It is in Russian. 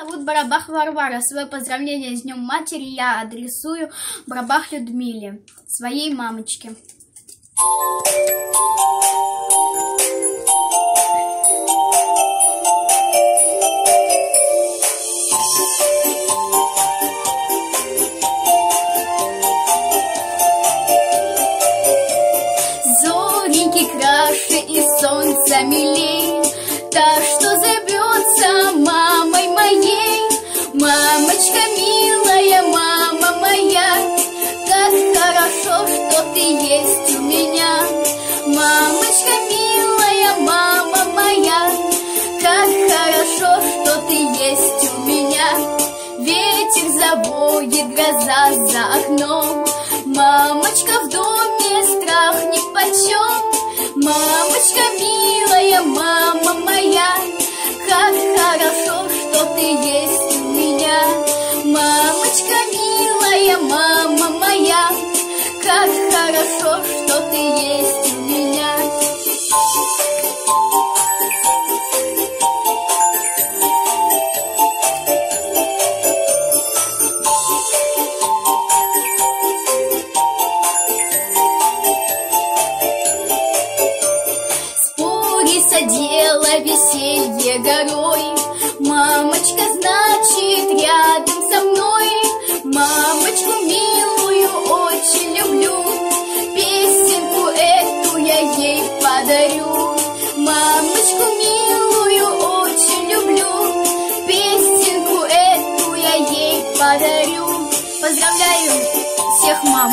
Зовут Барабах Варвара. Свое поздравление с Днем Матери я адресую Барабах Людмиле, своей мамочке. Зореньки краше и солнце милей, Та, что зовется Мамочка милая, мама моя, Как хорошо, что ты есть у меня. Мамочка милая, мама моя, Как хорошо, что ты есть у меня. Ветер заводит гроза за окном, Мамочка в доме страх хорошо, что ты есть у меня. Спори садела веселье горой, Поздравляю всех мам!